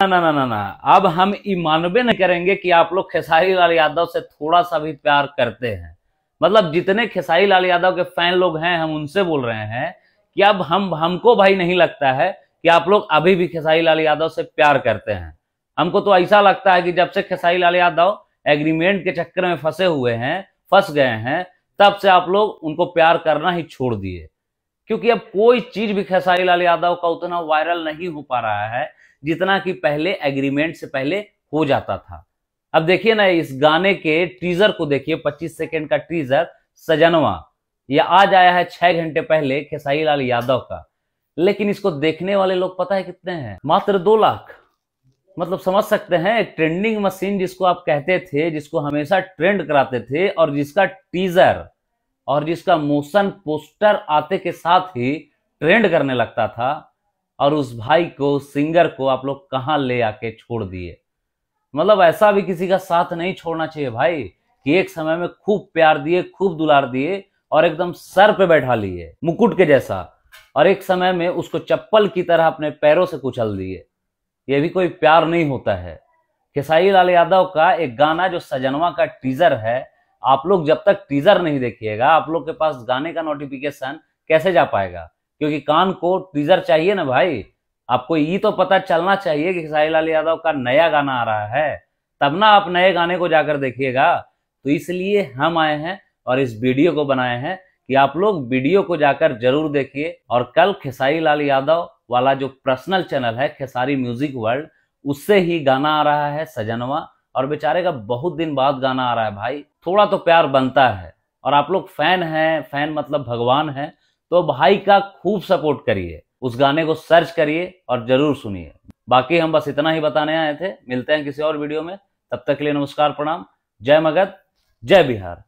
ना ना ना ना ना। अब हम मानवे नहीं करेंगे कि आप लोग खेसारी लाल यादव से थोड़ा सा भी प्यार करते हैं। मतलब जितने खेसारी लाल यादव के फ़ैन लोग हैं, हम उनसे बोल रहे हैं कि अब हम, हमको भाई नहीं लगता है कि आप लोग अभी भी खेसारी लाल यादव से प्यार करते हैं। हमको तो ऐसा लगता है कि जब से खेसारी लाल यादव एग्रीमेंट के चक्कर में फंसे हुए हैं, फंस गए हैं, तब से आप लोग उनको प्यार करना ही छोड़ दिए। क्योंकि अब कोई चीज़ भी खेसारी लाल यादव का उतना वायरल नहीं हो पा रहा है जितना कि पहले एग्रीमेंट से पहले हो जाता था। अब देखिए ना, इस गाने के टीजर को देखिए 25 सेकंड का टीजर सजनवा। ये आज आया है छह घंटे पहले खेसारी लाल यादव का। लेकिन इसको देखने वाले लोग पता है कितने हैं? मात्र दो लाख। मतलब समझ सकते हैं ट्रेंडिंग मशीन जिसको आप कहते थे, जिसको हमेशा ट्रेंड कराते थे और जिसका टीजर और जिसका मोशन पोस्टर आते के साथ ही ट्रेंड करने लगता था और उस भाई को, सिंगर को आप लोग कहाँ ले आके छोड़ दिए? मतलब ऐसा भी किसी का साथ नहीं छोड़ना चाहिए भाई, कि एक समय में खूब प्यार दिए, खूब दुलार दिए और एकदम सर पे बैठा लिए, मुकुट के जैसा, और एक समय में उसको चप्पल की तरह अपने पैरों से कुचल दिए। ये भी कोई प्यार नहीं होता है। खेसाई लाल यादव का एक गाना जो सजनवा का टीजर है आप लोग जब तक टीजर नहीं देखिएगा, आप लोग के पास गाने का नोटिफिकेशन कैसे जा पाएगा? क्योंकि कान को टीजर चाहिए ना भाई। आपको ये तो पता चलना चाहिए कि खेसारी लाल यादव का नया गाना आ रहा है। तब ना आप नए गाने को जाकर देखिएगा। तो इसलिए हम आए हैं और इस वीडियो को बनाए हैं कि आप लोग वीडियो को जाकर ज़रूर देखिए। और कल खेसारी लाल यादव वाला जो पर्सनल चैनल है, खेसारी म्यूज़िक वर्ल्ड उससे ही गाना आ रहा है सजनवा। और बेचारे का बहुत दिन बाद गाना आ रहा है, भाई। थोड़ा तो प्यार बनता है और आप लोग फ़ैन हैं, फ़ैन मतलब भगवान है तो भाई का खूब सपोर्ट करिए, उस गाने को सर्च करिए और ज़रूर सुनिए। बाकी हम बस इतना ही बताने आए थे, मिलते हैं किसी और वीडियो में, तब तक के लिए नमस्कार, प्रणाम, जय मगध, जय बिहार।